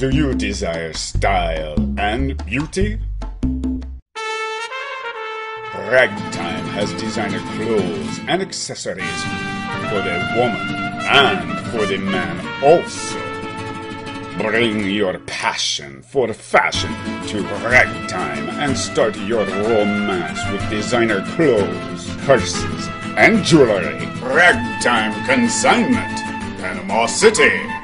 Do you desire style and beauty? Ragtime has designer clothes and accessories for the woman and for the man also. Bring your passion for fashion to Ragtime and start your romance with designer clothes, purses, and jewelry. Ragtime Consignment, Panama City.